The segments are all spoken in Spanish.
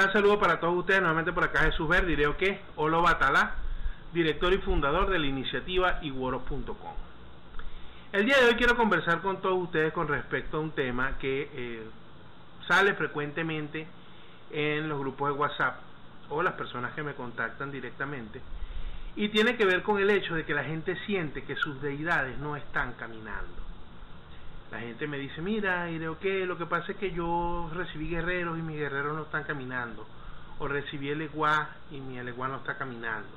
gran saludo para todos ustedes, nuevamente por acá Jesús Verde, diré que Olo Batalá, director y fundador de la iniciativa iguoros.com. El día de hoy quiero conversar con todos ustedes con respecto a un tema que eh, sale frecuentemente en los grupos de WhatsApp o las personas que me contactan directamente y tiene que ver con el hecho de que la gente siente que sus deidades no están caminando. La gente me dice, mira, Ireo, ¿qué? Lo que pasa es que yo recibí guerreros y mis guerreros no están caminando. O recibí el Eguá y mi Eguá no está caminando.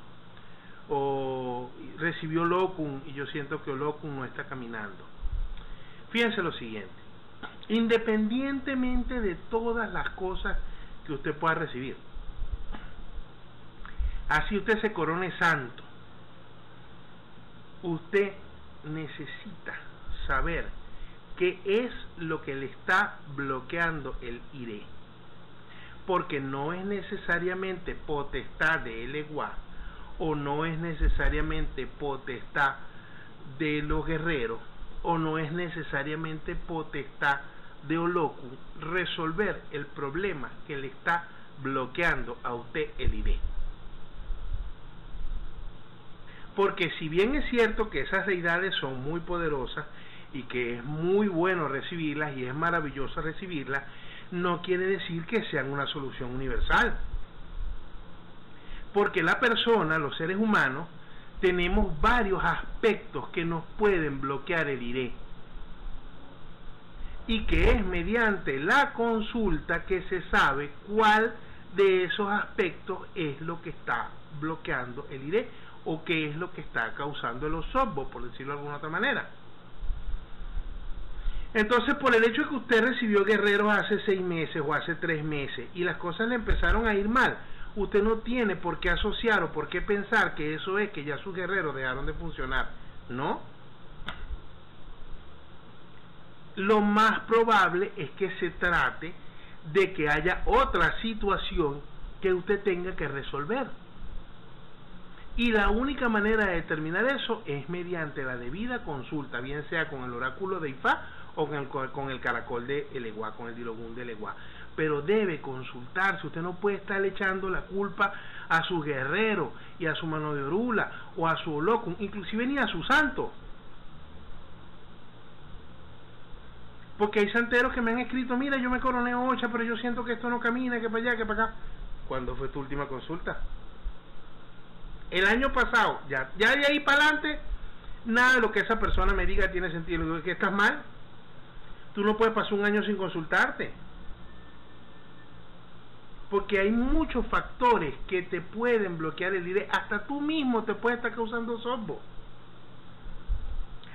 O recibió Locum y yo siento que Locum no está caminando. Fíjense lo siguiente. Independientemente de todas las cosas que usted pueda recibir, así usted se corone santo, usted necesita saber qué es lo que le está bloqueando el iré. Porque no es necesariamente potestad de el o no es necesariamente potestad de los guerreros, o no es necesariamente potestad de Oloku resolver el problema que le está bloqueando a usted el iré. Porque si bien es cierto que esas deidades son muy poderosas y que es muy bueno recibirlas y es maravilloso recibirlas, no quiere decir que sean una solución universal. Porque la persona, los seres humanos, tenemos varios aspectos que nos pueden bloquear el iré. Y que es mediante la consulta que se sabe cuál de esos aspectos es lo que está bloqueando el iré o qué es lo que está causando los osobos, por decirlo de alguna otra manera. Entonces, por el hecho de que usted recibió guerreros hace seis meses o hace tres meses y las cosas le empezaron a ir mal, usted no tiene por qué asociar o por qué pensar que eso es que ya sus guerreros dejaron de funcionar. No. Lo más probable es que se trate de que haya otra situación que usted tenga que resolver. Y la única manera de determinar eso es mediante la debida consulta, bien sea con el oráculo de Ifá o con el, con el caracol de Eleguá, con el dilogún de Eleguá. Pero debe consultarse, usted no puede estar echando la culpa a su guerrero y a su mano de orula o a su loco, inclusive ni a su santo. Porque hay santeros que me han escrito, mira, yo me coroné ocha, pero yo siento que esto no camina, que para allá, que para acá. ¿Cuándo fue tu última consulta? El año pasado, ya, ya de ahí para adelante, nada de lo que esa persona me diga tiene sentido. que estás mal, Tú no puedes pasar un año sin consultarte. Porque hay muchos factores que te pueden bloquear el ID. Hasta tú mismo te puede estar causando sorbo.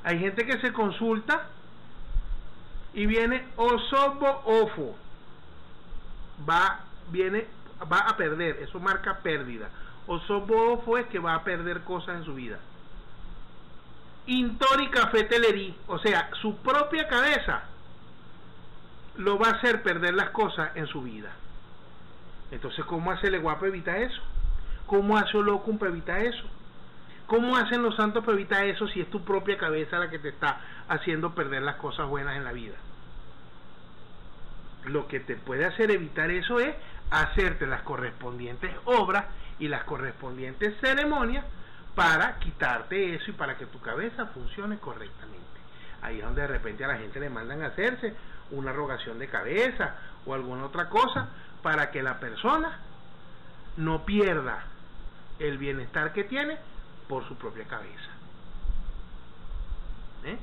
Hay gente que se consulta y viene osobo ofo. Va, viene, va a perder. Eso marca pérdida. Osobo ofo es que va a perder cosas en su vida. Intori cafetelerí, o sea, su propia cabeza lo va a hacer perder las cosas en su vida. Entonces, ¿cómo hace el guapo evita eso? ¿Cómo hace loco para evitar eso? ¿Cómo hacen los santos para evitar eso si es tu propia cabeza la que te está haciendo perder las cosas buenas en la vida? Lo que te puede hacer evitar eso es hacerte las correspondientes obras y las correspondientes ceremonias para quitarte eso y para que tu cabeza funcione correctamente. Ahí es donde de repente a la gente le mandan a hacerse una rogación de cabeza o alguna otra cosa para que la persona no pierda el bienestar que tiene por su propia cabeza. ¿Eh?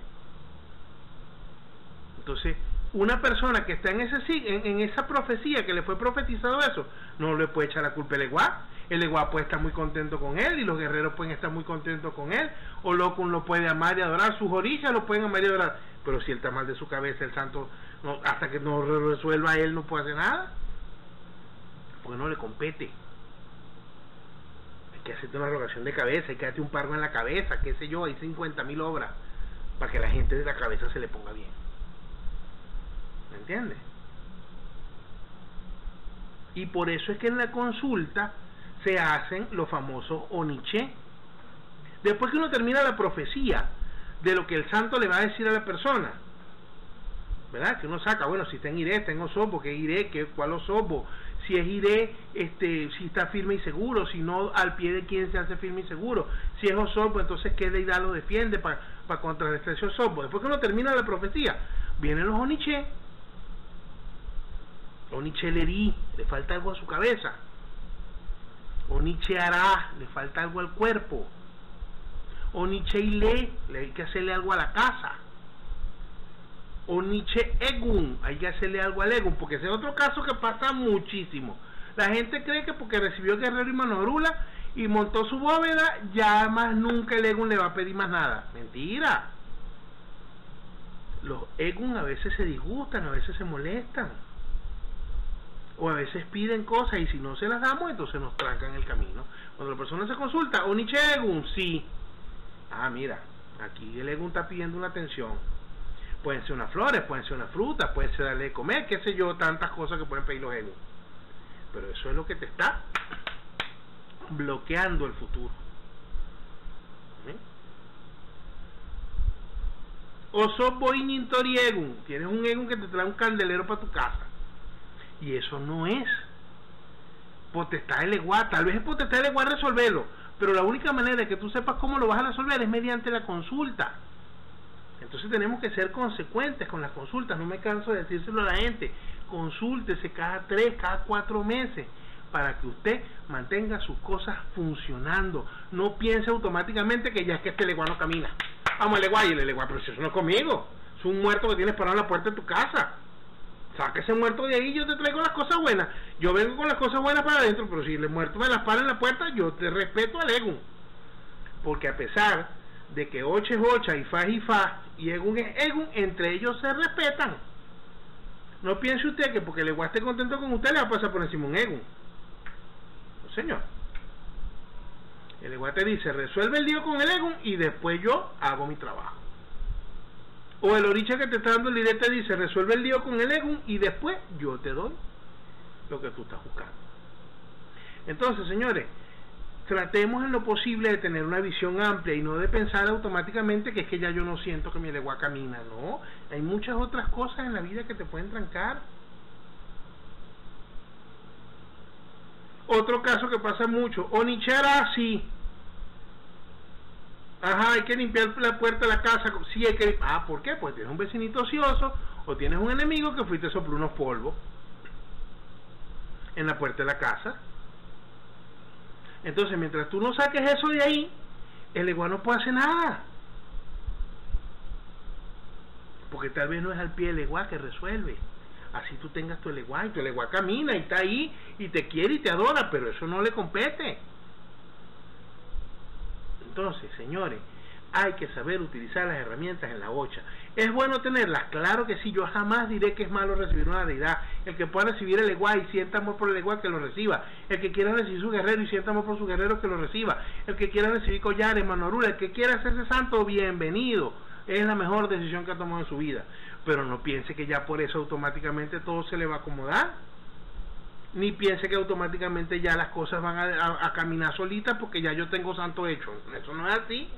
Entonces, una persona que está en, ese, en, en, esa profecía que le fue profetizado eso, no le puede echar la culpa al Eguá. El Eguá puede estar muy contento con él y los guerreros pueden estar muy contentos con él. O Locum lo puede amar y adorar, sus orillas lo pueden amar y adorar. Pero si él está mal de su cabeza, el santo, no, hasta que no resuelva él, no puede hacer nada. Porque no le compete. Hay que hacerte una rogación de cabeza, hay que darte un pargo en la cabeza, qué sé yo, hay 50 mil obras para que la gente de la cabeza se le ponga bien. Y por eso es que en la consulta se hacen los famosos oniché. Después que uno termina la profecía de lo que el santo le va a decir a la persona, ¿verdad? Que uno saca, bueno, si está en iré, está en osobo, que iré, que cuál osobo, si es iré, este, si está firme y seguro, si no, al pie de quién se hace firme y seguro. Si es Osob, pues entonces qué deidad lo defiende para para contrarrestar ese Osob. Después que uno termina la profecía, vienen los Oniche. Oniche Lerí, le falta algo a su cabeza. Oniche Ará, le falta algo al cuerpo. Oniche Ile, le hay que hacerle algo a la casa. Oniche Egun, hay que hacerle algo al Egun, porque ese es otro caso que pasa muchísimo. La gente cree que porque recibió Guerrero y Manorula y montó su bóveda, ya más nunca el Egun le va a pedir más nada. Mentira. Los Egun a veces se disgustan, a veces se molestan. O a veces piden cosas y si no se las damos, entonces nos trancan el camino. Cuando la persona se consulta, Oniche Egun, sí. Ah, mira, aquí el Egun está pidiendo una atención pueden ser unas flores, pueden ser unas frutas, puede ser darle de comer, qué sé yo, tantas cosas que pueden pedir los genios. Pero eso es lo que te está bloqueando el futuro. ¿Eh? O sos Egun, tienes un Egun que te trae un candelero para tu casa. Y eso no es potestad de leguá, tal vez es potestad de leguá resolverlo, pero la única manera de que tú sepas cómo lo vas a resolver es mediante la consulta. Entonces tenemos que ser consecuentes con las consultas, no me canso de decírselo a la gente, consúltese cada tres, cada cuatro meses para que usted mantenga sus cosas funcionando. No piense automáticamente que ya es que este leguano no camina. Vamos al leguay, el leguay, pero si eso no es conmigo, es un muerto que tienes parado en la puerta de tu casa. Saca ese muerto de ahí y yo te traigo las cosas buenas. Yo vengo con las cosas buenas para adentro, pero si el muerto me las para en la puerta, yo te respeto al ego. Porque a pesar de que Oche es Ocha y Fa es Fa y Egun es Egun, entre ellos se respetan. No piense usted que porque le esté contento con usted le va a pasar por encima un Egun. No, señor. El Eguá te dice, resuelve el lío con el Egun y después yo hago mi trabajo. O el Oricha que te está dando el líder te dice, resuelve el lío con el Egun y después yo te doy lo que tú estás buscando. Entonces, señores, tratemos en lo posible de tener una visión amplia y no de pensar automáticamente que es que ya yo no siento que mi legua camina, no, hay muchas otras cosas en la vida que te pueden trancar. Otro caso que pasa mucho, Onichara sí. Ajá, hay que limpiar la puerta de la casa. Sí, hay que. Ah, ¿por qué? Pues tienes un vecinito ocioso o tienes un enemigo que fuiste a soplar unos polvos en la puerta de la casa. Entonces, mientras tú no saques eso de ahí, el igual no puede hacer nada. Porque tal vez no es al pie del igual que resuelve. Así tú tengas tu igual, tu igual camina y está ahí y te quiere y te adora, pero eso no le compete. Entonces, señores, hay que saber utilizar las herramientas en la bocha. ¿Es bueno tenerlas? Claro que sí, yo jamás diré que es malo recibir una deidad. El que pueda recibir el igual y sienta amor por el igual, que lo reciba. El que quiera recibir su guerrero y sienta amor por su guerrero, que lo reciba. El que quiera recibir collares, manorula, el que quiera hacerse santo, bienvenido. Es la mejor decisión que ha tomado en su vida. Pero no piense que ya por eso automáticamente todo se le va a acomodar. Ni piense que automáticamente ya las cosas van a, caminar solitas porque ya yo tengo santo hecho. Eso no es así.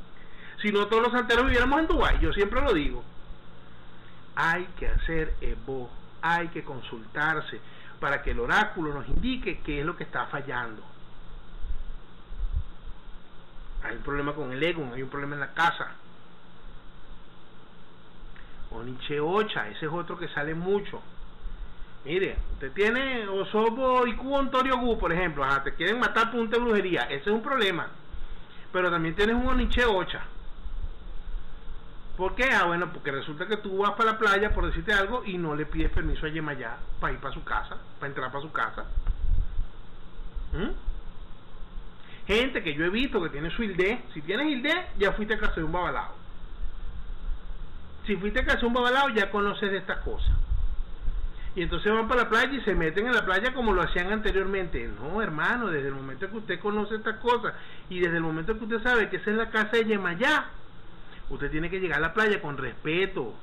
Si no todos los santeros viviéramos en Dubái, yo siempre lo digo. Hay que hacer Evo, hay que consultarse para que el oráculo nos indique qué es lo que está fallando. Hay un problema con el ego, hay un problema en la casa. Oniche Ocha, ese es otro que sale mucho. Mire, usted tiene Osobo y Ontorio Gu, por ejemplo, te quieren matar un de brujería, ese es un problema. Pero también tienes un Oniche Ocha ¿Por qué? Ah, bueno, porque resulta que tú vas para la playa, por decirte algo, y no le pides permiso a Yemayá para ir para su casa, para entrar para su casa. ¿Mm? Gente que yo he visto que tiene su hilde, si tienes hilde, ya fuiste a casa de un babalao. Si fuiste a casa de un babalao, ya conoces de estas cosas. Y entonces van para la playa y se meten en la playa como lo hacían anteriormente. No, hermano, desde el momento que usted conoce estas cosas y desde el momento que usted sabe que esa es la casa de Yemayá, Usted tiene que llegar a la playa con respeto.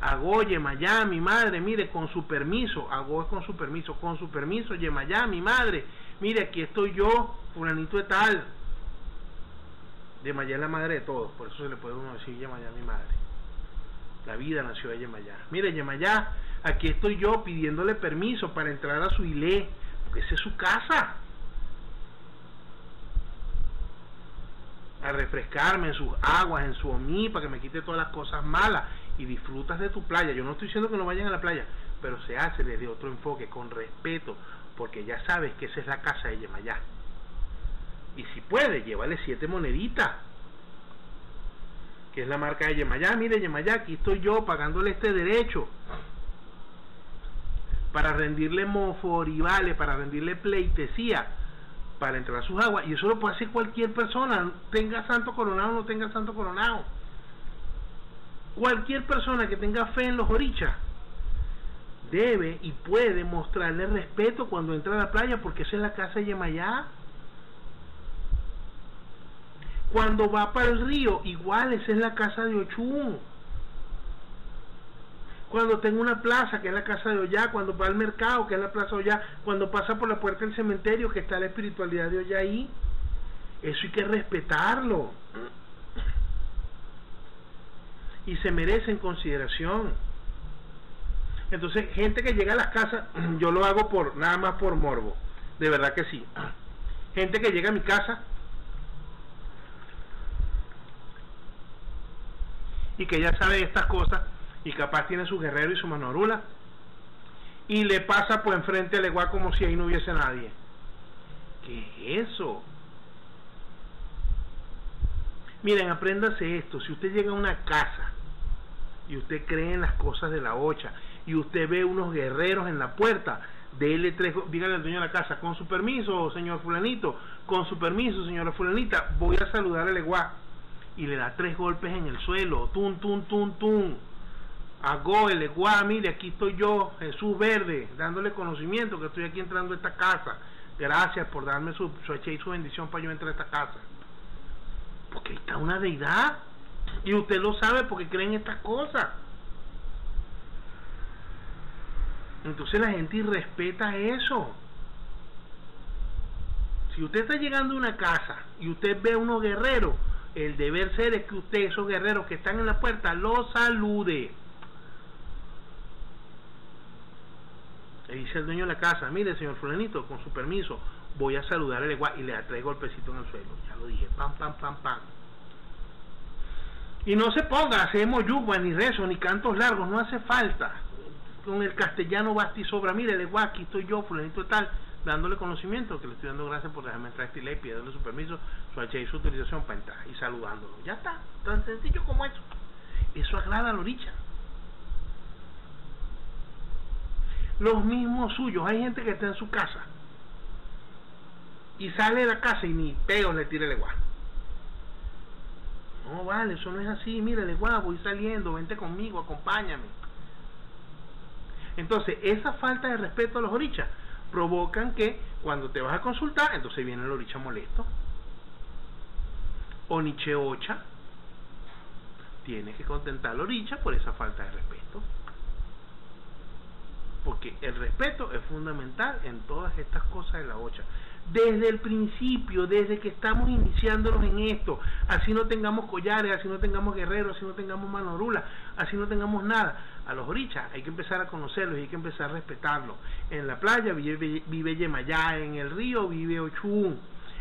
Hago Yemayá, mi madre, mire, con su permiso. Hago con su permiso, con su permiso, Yemayá, mi madre. Mire, aquí estoy yo, fulanito de tal. Yemayá es la madre de todos, por eso se le puede uno decir Yemayá, mi madre. La vida nació de Yemayá. Mire, Yemayá, Aquí estoy yo pidiéndole permiso para entrar a su ilé, porque esa es su casa. A refrescarme en sus aguas, en su omí, para que me quite todas las cosas malas y disfrutas de tu playa. Yo no estoy diciendo que no vayan a la playa, pero se hace desde otro enfoque, con respeto, porque ya sabes que esa es la casa de Yemayá. Y si puede, llévale siete moneditas, que es la marca de Yemayá. Mire, Yemayá, aquí estoy yo pagándole este derecho para rendirle moforibale, para rendirle pleitesía, para entrar a sus aguas. Y eso lo puede hacer cualquier persona, tenga santo coronado o no tenga santo coronado. Cualquier persona que tenga fe en los orichas debe y puede mostrarle respeto cuando entra a la playa porque esa es la casa de Yemayá. Cuando va para el río, igual esa es la casa de Ochun cuando tengo una plaza, que es la casa de Ollá, cuando va al mercado, que es la plaza de Ollá, cuando pasa por la puerta del cementerio, que está la espiritualidad de Ollá ahí. Eso hay que respetarlo. Y se merece en consideración. Entonces, gente que llega a las casas, yo lo hago por nada más por morbo. De verdad que sí. Gente que llega a mi casa y que ya sabe estas cosas, y capaz tiene su guerrero y su manorula y le pasa por enfrente al igual como si ahí no hubiese nadie. ¿Qué es eso? Miren, apréndase esto. Si usted llega a una casa y usted cree en las cosas de la ocha y usted ve unos guerreros en la puerta, déle tres, dígale al dueño de la casa, con su permiso, señor fulanito, con su permiso, señora fulanita, voy a saludar al igual. Y le da tres golpes en el suelo, tum, tum, tum, tum el guá, mire, aquí estoy yo, Jesús Verde, dándole conocimiento que estoy aquí entrando a esta casa. Gracias por darme su, su y su bendición para yo entrar a esta casa. Porque ahí está una deidad. Y usted lo sabe porque creen estas cosas. Entonces la gente respeta eso. Si usted está llegando a una casa y usted ve a unos guerreros, el deber ser es que usted, esos guerreros que están en la puerta, los salude. Le dice el dueño de la casa, mire señor fulanito, con su permiso, voy a saludar al igual y le da tres golpecitos en el suelo. Ya lo dije, pam, pam, pam, pam. Y no se ponga, hacemos yuba, ni rezo, ni cantos largos, no hace falta. Con el castellano basta y sobra. Mire, el igual, aquí estoy yo, fulanito tal, dándole conocimiento, que le estoy dando gracias por dejarme entrar a este y pidiéndole su permiso, su H y su utilización para entrar y saludándolo. Ya está, tan sencillo como eso. Eso agrada a la oricha. Los mismos suyos. Hay gente que está en su casa y sale de la casa y ni peo le tira el igual. No, vale, eso no es así. Mira, el igual, voy saliendo, vente conmigo, acompáñame. Entonces, esa falta de respeto a los orichas provocan que cuando te vas a consultar, entonces viene el oricha molesto. O Ocha tiene que contentar al oricha por esa falta de respeto porque el respeto es fundamental en todas estas cosas de la ocha. Desde el principio, desde que estamos iniciándonos en esto, así no tengamos collares, así no tengamos guerreros, así no tengamos manorula, así no tengamos nada. A los orichas hay que empezar a conocerlos hay que empezar a respetarlos. En la playa vive, vive Yemayá, en el río vive Ochun,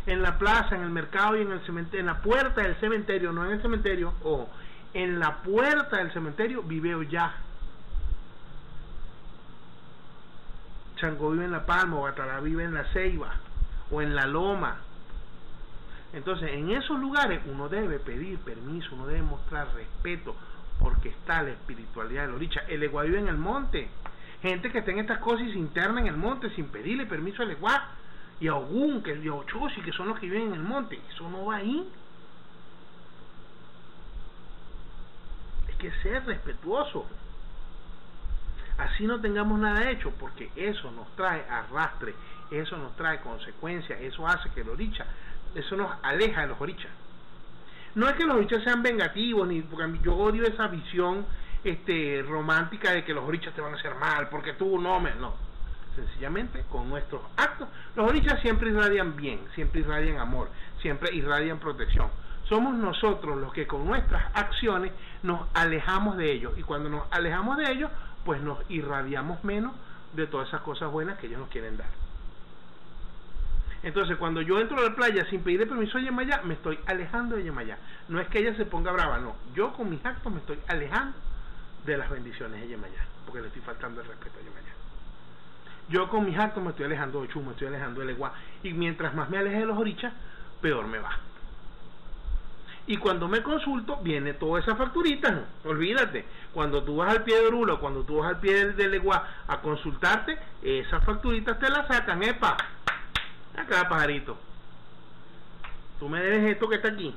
en la plaza, en el mercado y en el cementerio, en la puerta del cementerio, no en el cementerio, o en la puerta del cementerio vive Ollá Chango vive en La Palma, o Batalá vive en La Ceiba, o en La Loma. Entonces, en esos lugares uno debe pedir permiso, uno debe mostrar respeto, porque está la espiritualidad de la oricha. El Eguá vive en el monte. Gente que está en estas cosas y se interna en el monte sin pedirle permiso al Eguá. Y a Ogún, que es Ochosi, que son los que viven en el monte. Eso no va ahí. Hay que ser respetuoso así no tengamos nada hecho, porque eso nos trae arrastre, eso nos trae consecuencias, eso hace que el oricha, eso nos aleja de los orichas. No es que los orichas sean vengativos, ni porque yo odio esa visión este romántica de que los orichas te van a hacer mal, porque tú no me, no. Sencillamente con nuestros actos, los orichas siempre irradian bien, siempre irradian amor, siempre irradian protección. Somos nosotros los que con nuestras acciones nos alejamos de ellos y cuando nos alejamos de ellos pues nos irradiamos menos de todas esas cosas buenas que ellos nos quieren dar. Entonces, cuando yo entro a la playa sin pedirle permiso a Yemayá, me estoy alejando de Yemayá. No es que ella se ponga brava, no. Yo con mis actos me estoy alejando de las bendiciones de Yemayá, porque le estoy faltando el respeto a Yemayá. Yo con mis actos me estoy alejando de Chu, me estoy alejando de Legua. Y mientras más me aleje de los orichas, peor me va. Y cuando me consulto, viene toda esa facturita, olvídate. Cuando tú vas al pie de Orula, cuando tú vas al pie de Legua a consultarte, esas facturitas te las sacan, epa. Acá, pajarito. Tú me debes esto que está aquí.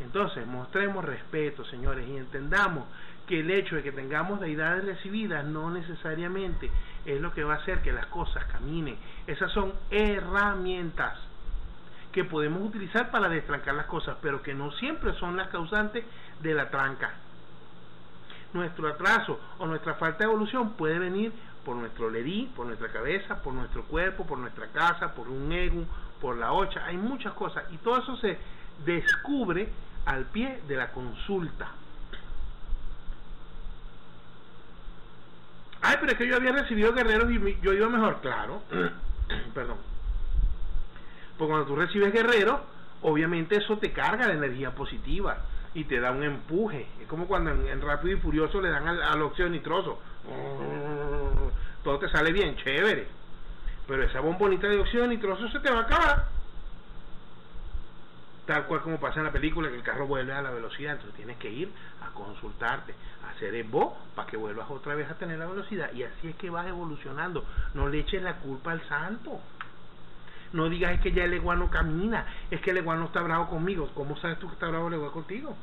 Entonces, mostremos respeto, señores, y entendamos que el hecho de que tengamos deidades recibidas no necesariamente es lo que va a hacer que las cosas caminen. Esas son herramientas que podemos utilizar para destrancar las cosas, pero que no siempre son las causantes de la tranca. Nuestro atraso o nuestra falta de evolución puede venir por nuestro lerí, por nuestra cabeza, por nuestro cuerpo, por nuestra casa, por un ego, por la ocha, hay muchas cosas y todo eso se descubre al pie de la consulta. Ay, pero es que yo había recibido guerreros y yo iba mejor, claro. Porque cuando tú recibes guerreros, obviamente eso te carga de energía positiva y te da un empuje. Es como cuando en, Rápido y Furioso le dan al, al óxido nitroso. Todo te sale bien, chévere. Pero esa bombonita de óxido nitroso se te va a acabar. Tal cual como pasa en la película, que el carro vuelve a la velocidad. Entonces tienes que ir a consultarte, a hacer el bo para que vuelvas otra vez a tener la velocidad. Y así es que vas evolucionando. No le eches la culpa al santo. No digas es que ya el iguano camina, es que el iguano está bravo conmigo. ¿Cómo sabes tú que está bravo el iguano contigo?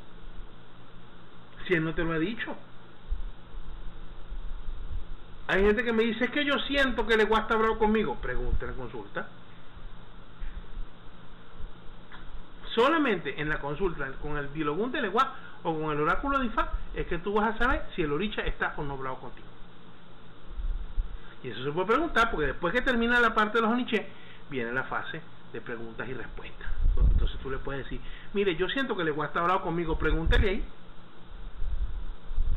Si él no te lo ha dicho. Hay gente que me dice, es que yo siento que el iguano está bravo conmigo. Pregunta consulta. Solamente en la consulta con el dilogún del iguano o con el oráculo de Ifá es que tú vas a saber si el oricha está o no bravo contigo. Y eso se puede preguntar porque después que termina la parte de los oniches, viene la fase de preguntas y respuestas. Entonces tú le puedes decir, mire, yo siento que le a estar bravo conmigo, pregúntale ahí.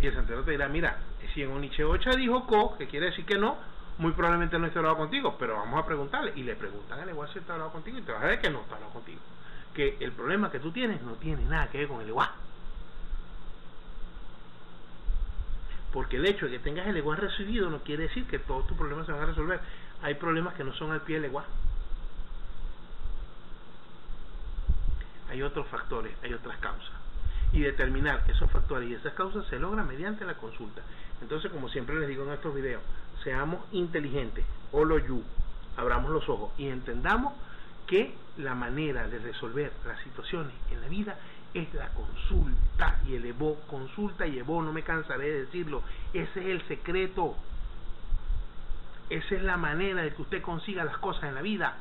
Y el santero te dirá, mira, si en Oniche 8 dijo co, que quiere decir que no, muy probablemente no esté bravo contigo, pero vamos a preguntarle. Y le preguntan al igual si está bravo contigo y te vas a ver que no está bravo contigo. Que el problema que tú tienes no tiene nada que ver con el igual. Porque el hecho de que tengas el igual recibido no quiere decir que todos tus problemas se van a resolver. Hay problemas que no son al pie del igual. Hay otros factores, hay otras causas. Y determinar esos factores y esas causas se logra mediante la consulta. Entonces, como siempre les digo en estos videos, seamos inteligentes, lo yu, abramos los ojos y entendamos que la manera de resolver las situaciones en la vida es la consulta y el consulta y Evo, no me cansaré de decirlo, ese es el secreto, esa es la manera de que usted consiga las cosas en la vida,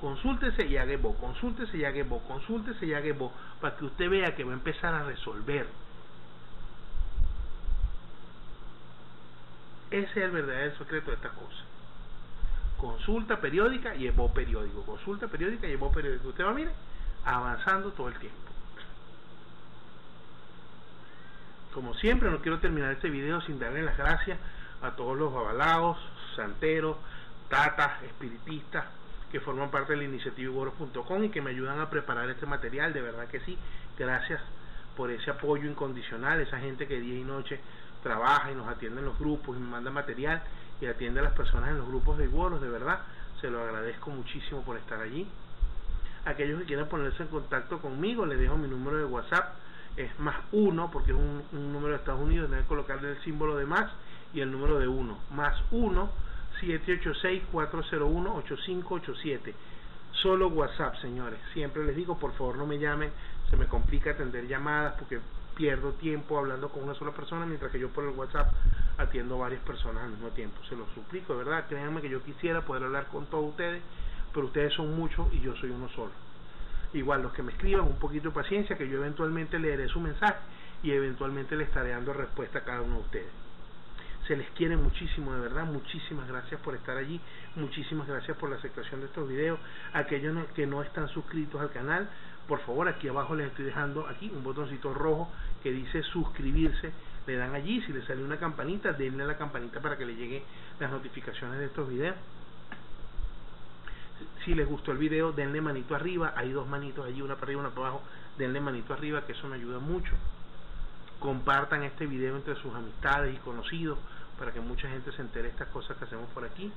consúltese y vos, consúltese y vos, consúltese y vos, para que usted vea que va a empezar a resolver. Ese es el verdadero secreto de esta cosa. Consulta periódica y evo periódico. Consulta periódica y evo periódico. Usted va, mire, avanzando todo el tiempo. Como siempre, no quiero terminar este video sin darle las gracias a todos los avalados, santeros, tatas, espiritistas, que forman parte de la iniciativa Iboros.com y que me ayudan a preparar este material, de verdad que sí, gracias por ese apoyo incondicional, esa gente que día y noche trabaja y nos atiende en los grupos y me manda material y atiende a las personas en los grupos de Iboros, de verdad, se lo agradezco muchísimo por estar allí. Aquellos que quieran ponerse en contacto conmigo, les dejo mi número de WhatsApp, es más uno, porque es un, número de Estados Unidos, deben colocarle el símbolo de más y el número de uno, más uno 786-401-8587. Solo WhatsApp, señores. Siempre les digo, por favor no me llamen, se me complica atender llamadas porque pierdo tiempo hablando con una sola persona, mientras que yo por el WhatsApp atiendo varias personas al mismo tiempo. Se lo suplico, de verdad. Créanme que yo quisiera poder hablar con todos ustedes, pero ustedes son muchos y yo soy uno solo. Igual, los que me escriban, un poquito de paciencia, que yo eventualmente leeré su mensaje y eventualmente le estaré dando respuesta a cada uno de ustedes se les quiere muchísimo, de verdad, muchísimas gracias por estar allí, muchísimas gracias por la aceptación de estos videos, aquellos que no están suscritos al canal, por favor aquí abajo les estoy dejando aquí un botoncito rojo que dice suscribirse, le dan allí, si le sale una campanita, denle a la campanita para que le lleguen las notificaciones de estos videos. Si les gustó el video, denle manito arriba, hay dos manitos allí, una para arriba, una para abajo, denle manito arriba, que eso me ayuda mucho. Compartan este video entre sus amistades y conocidos para que mucha gente se entere de estas cosas que hacemos por aquí.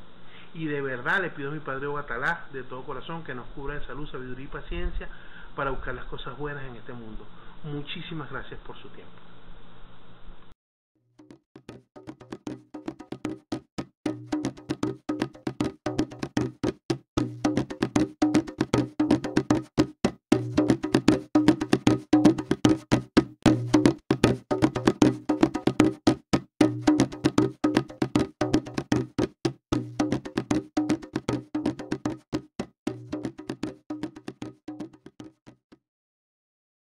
Y de verdad le pido a mi Padre Obatalá, de todo corazón, que nos cubra en salud, sabiduría y paciencia para buscar las cosas buenas en este mundo. Muchísimas gracias por su tiempo.